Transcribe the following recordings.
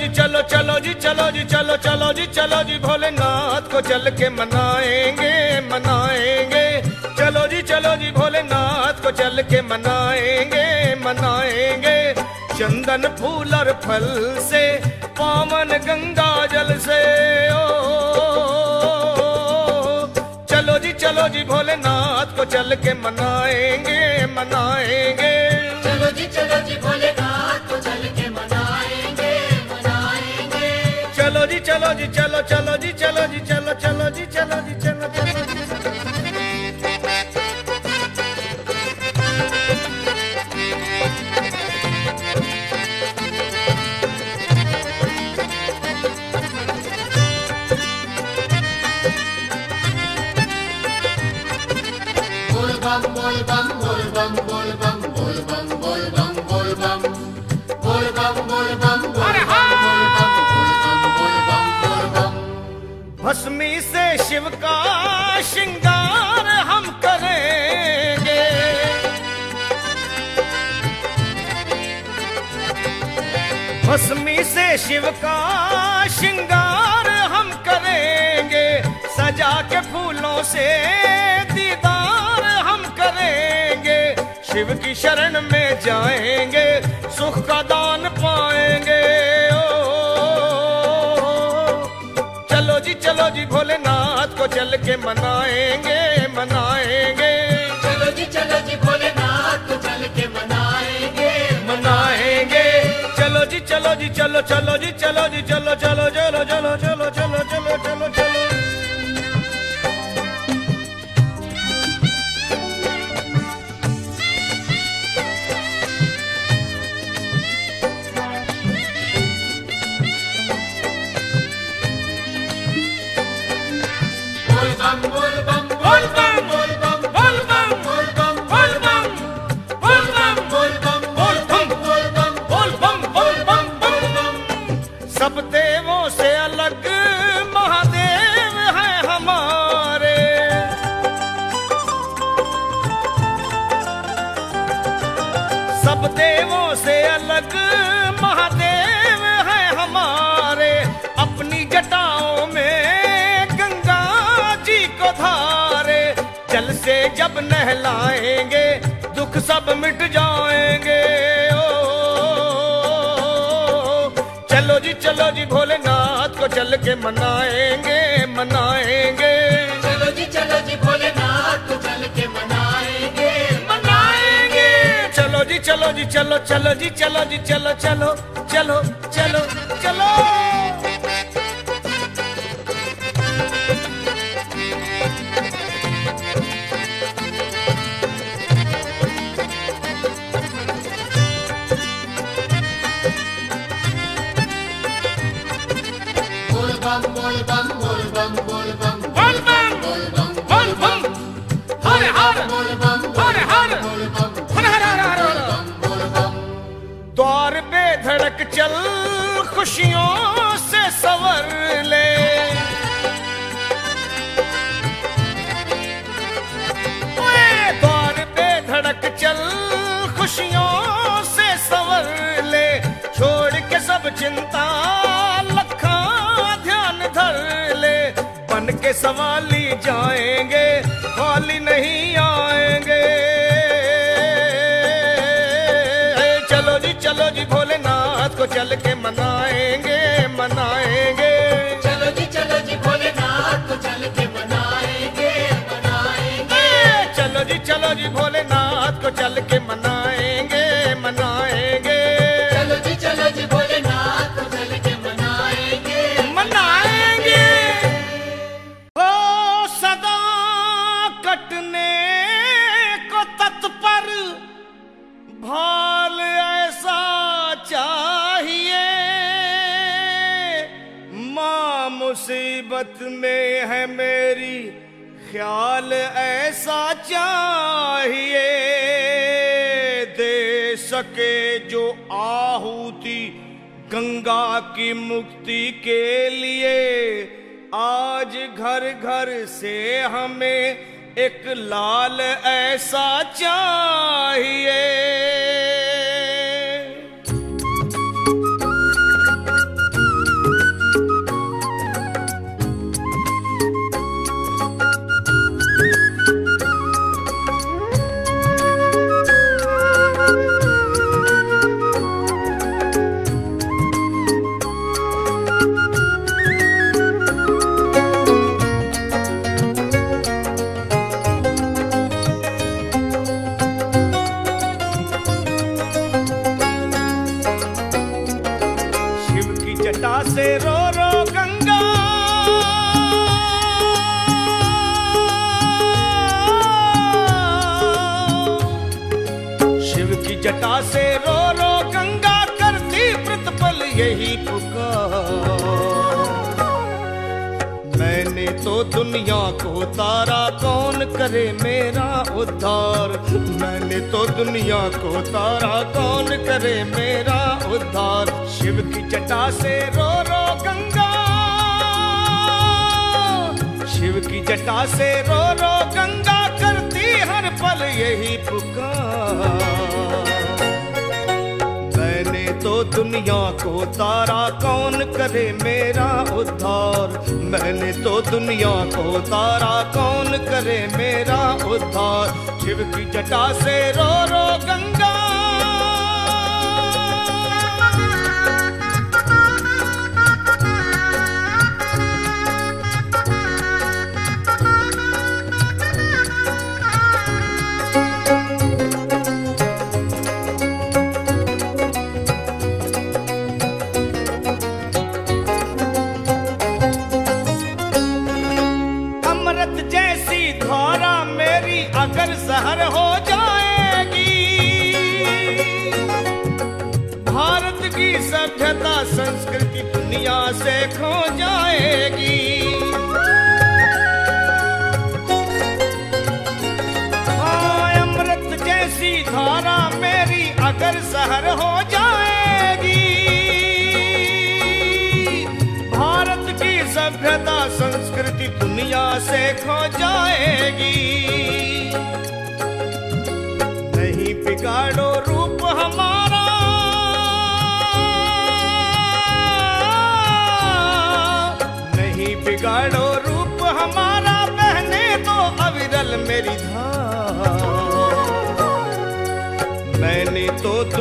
जी चलो चलो जी चलो जी चलो चलो जी चलो जी भोलेनाथ को चल के मनाएँगे मनाएँगे चलो जी चलो जी भोलेनाथ को चल के मनाएँगे मनाएँगे चंदन फूल और फल से पावन गंगा जल से ओ चलो जी चलो जी भोलेनाथ को चल के मनाएँगे मनाएँगे चलो जी चलो जी चलो जी चलो चलो जी चलो जी चलो चलो जी चलो जी चलो चलो शिव का श्रृंगार हम करेंगे। भस्मी से शिव का श्रृंगार हम करेंगे। सजा के फूलों से दीदार हम करेंगे। शिव की शरण में जाएँगे, सुख का दान जी चलो जी भोलेनाथ को चल के मनाएँगे मनाएँगे चलो जी चलो जी भोलेनाथ को चल के मनाएँगे मनाएँगे चलो जी चलो जी चलो चलो जी चलो जी चलो चलो चलो चलो चलो चलो चलो चलो नहलाएँगे दुख सब मिट जाएँगे। ओ चलो जी चलो जी भोलेनाथ को चल के मनाएँगे मनाएँगे। चलो जी चलो जी भोलेनाथ को चल के मनाएँगे मनाएँगे। चलो जी चलो जी चलो चलो जी चलो जी चलो चलो चलो चल खुशियों से सवर ले। द्वार पे धड़क चल खुशियों से सवर ले। छोड़ के सब चिंता, लखा ध्यान धर ले। बन के सवाली जाएँगे que mandaba. मुक्ति के लिए आज घर घर से हमें एक लाल ऐसा चाहिए जटा से रो रो गंगा करती हर पल यही पुकार। मैंने तो दुनिया को तारा, कौन करे मेरा उद्धार? मैंने तो दुनिया को तारा, कौन करे मेरा उद्धार? शिव की जटा से रो रो गंगा की सभ्यता संस्कृति दुनिया से खो जाएगी। हाँ, अमृत जैसी धारा मेरी अगर जहर हो जाएगी। भारत की सभ्यता संस्कृति दुनिया से खो जाएगी। नहीं बिगाड़ो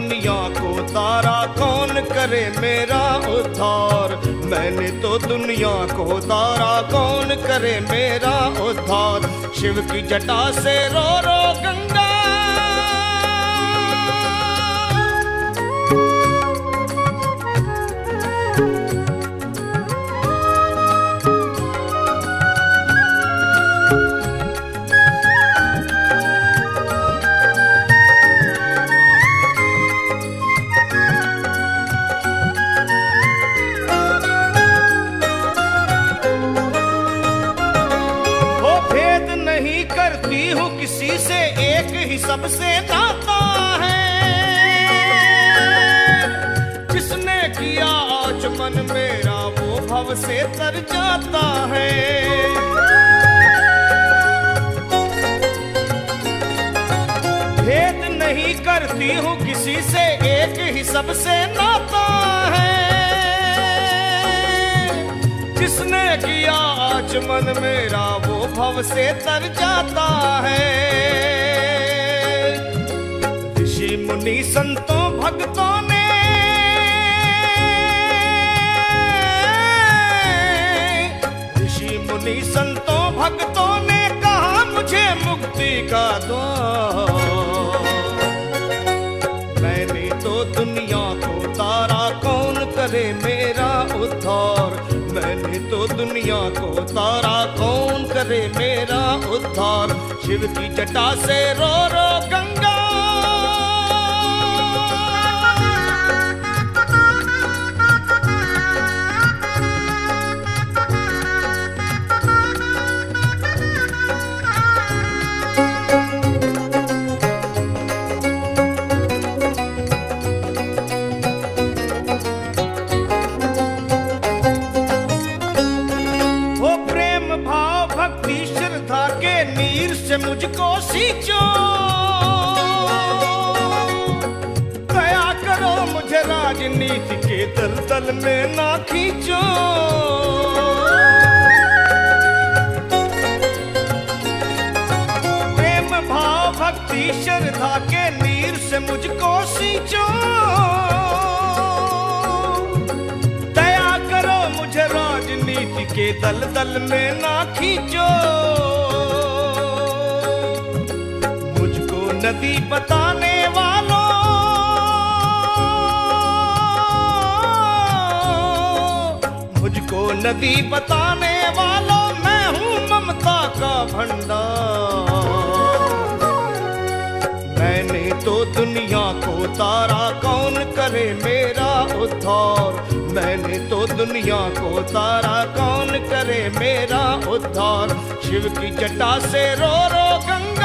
दुनिया को तारा कौन करे मेरा उद्धार? मैंने तो दुनिया को तारा कौन करे मेरा उद्धार? शिव की जटा से रो रो गंगा से तर जाता है। भेद नहीं करती हूँ किसी से, एक ही सबसे नाता है। जिसने किया आज मन मेरा, वो भव से तर जाता है। ऋषि मुनि संतों, भक्तों ने मुनि संतों, भक्तों ने कहा, मुझे मुक्ति का दो। मैंने तो दुनिया को तारा, कौन करे मेरा उद्धार? मैंने तो दुनिया को तारा, कौन करे मेरा उद्धार? शिव की जटा से रो रो में ना खींचो। प्रेम, भाव, भक्ति, श्रद्धा के नीर से मुझको सींचो। दया करो मुझे राजनीति के दलदल में ना खींचो। मुझको नदी बताने नदी बताने वालों, मैं हूँ ममता का भंडार। मैंने तो दुनिया को तारा, कौन करे मेरा उद्धार? मैंने तो दुनिया को तारा, कौन करे मेरा उद्धार? शिव की जटा से रो रो गंगा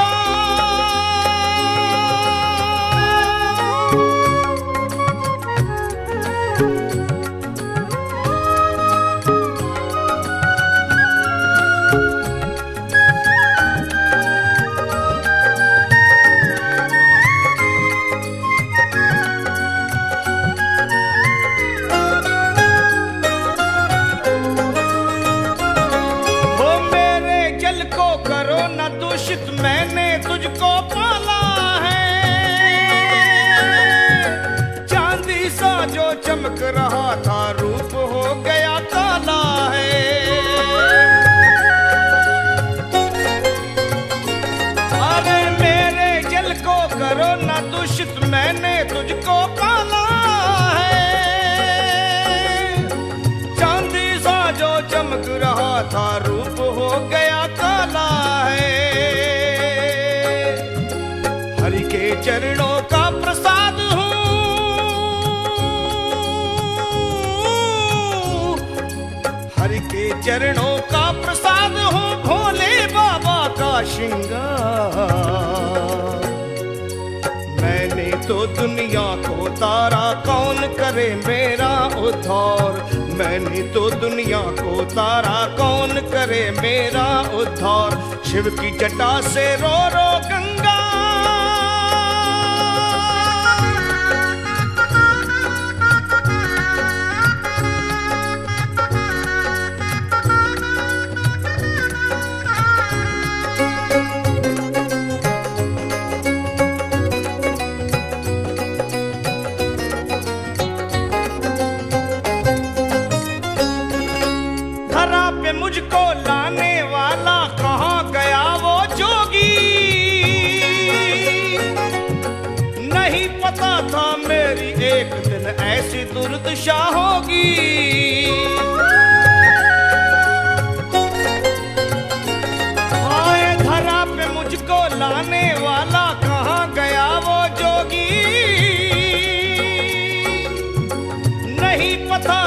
जो चमक रहा चरणों का प्रसाद हो भोले बाबा का श्रृंगार। मैंने तो दुनिया को तारा, कौन करे मेरा उद्धार? मैंने तो दुनिया को तारा, कौन करे मेरा उद्धार? शिव की जटा से रो रो गंगा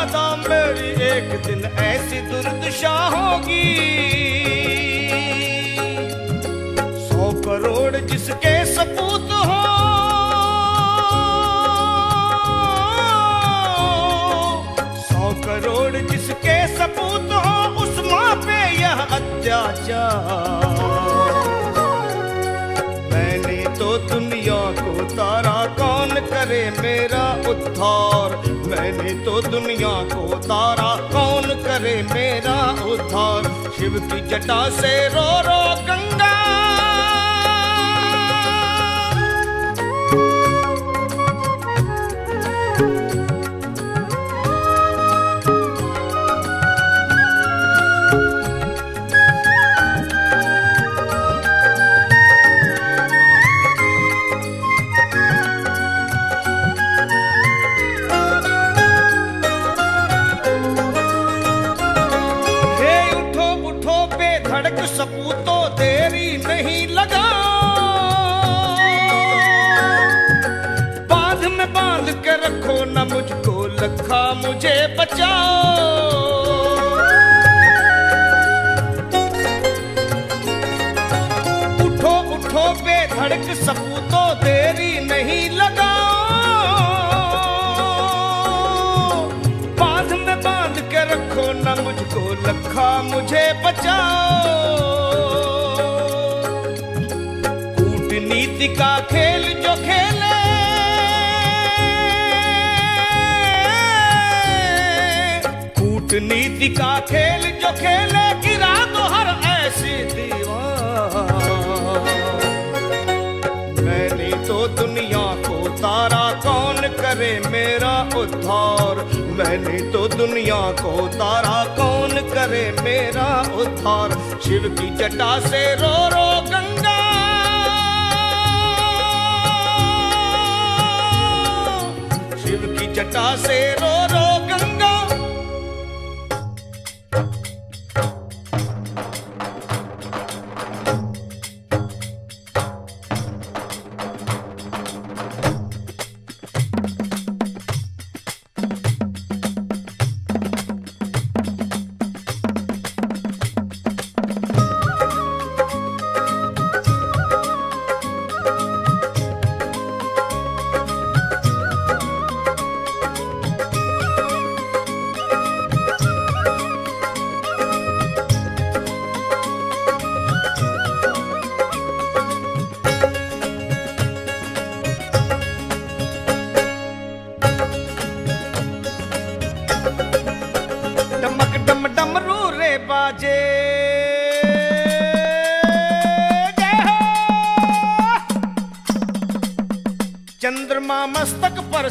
पता मेरी एक दिन ऐसी दुर्दशा होगी। सौ करोड़ जिसके सपूत हो, सौ करोड़ जिसके सपूत हो, उस माँ पे यह अत्याचार। तो दुनिया को तारा, कौन करे मेरा उद्धार? शिव की जटा से रो रो गंगा। का खेल जो खेले। कूटनीति का खेल जो खेले, गिरा दो हर ऐसी दीवार। मैंने तो दुनिया को तारा, कौन करे मेरा उद्धार? मैंने तो दुनिया को तारा, कौन करे मेरा उद्धार? शिव की जटा से रो रो casero, no.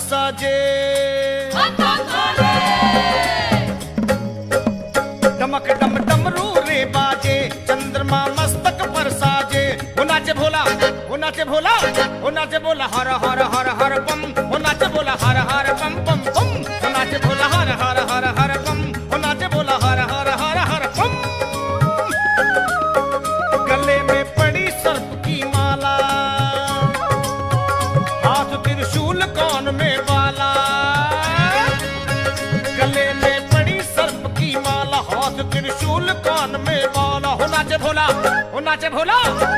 সাজে चूल कान में माला होना नाचे भोला, हो नाचे भोला,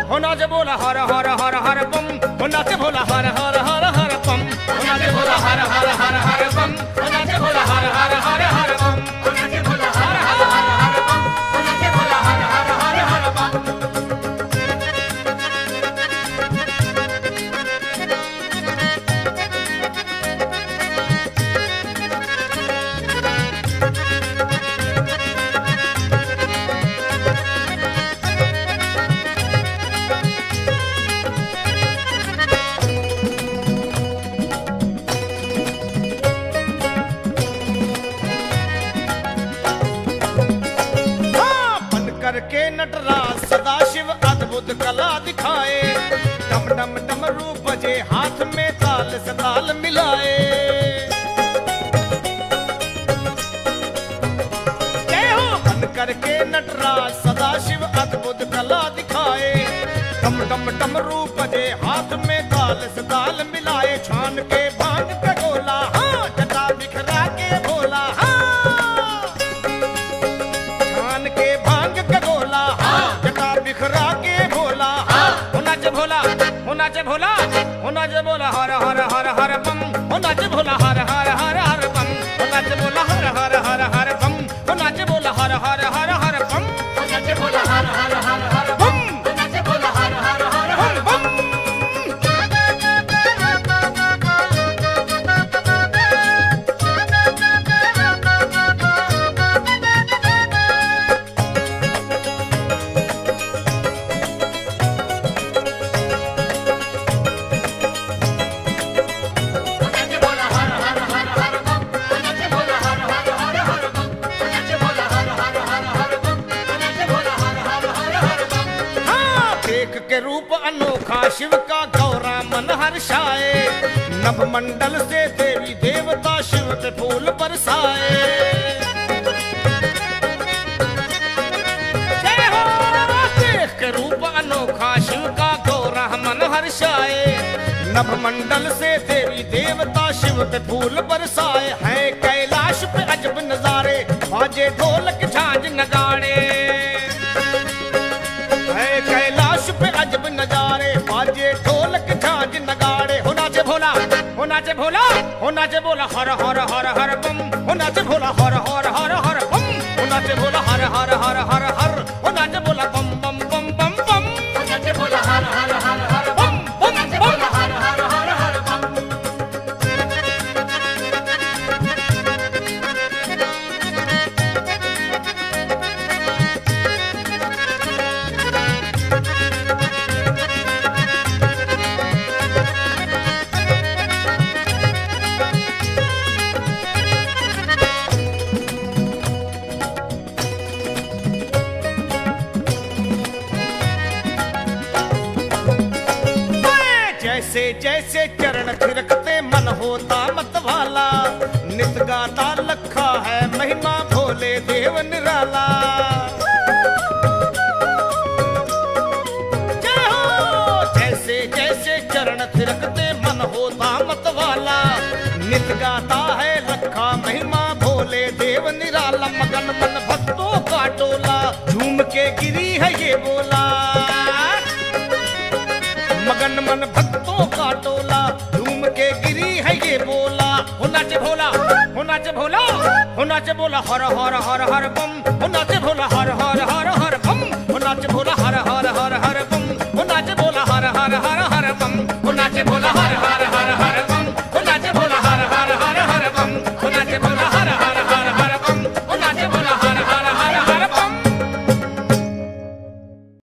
हो नाचे भोला, हर हर हर हर बम होना नाचे भोला, हर नटराज सदा शिव अद्भुत कला दिखाए। डम टम डम रूप जे हाथ में ताल से ताल मिलाए करके नटराज सदा अद्भुत कला दिखाए। डम डम डम रूप बजे हाथ में ताल से होना से बोला हर हर हर हर बम वाला, नित गाता लखा है महिमा भोले देव निराला। जय हो, जैसे जैसे चरण थिरकते मन होता मत वाला। नित गाता है लखा महिमा भोले देव निराला। मगन मन भक्तों का टोला, झूम के गिरी है ये बोला। मगन मन भक्तों हो नाचे भोला हर हर हर हर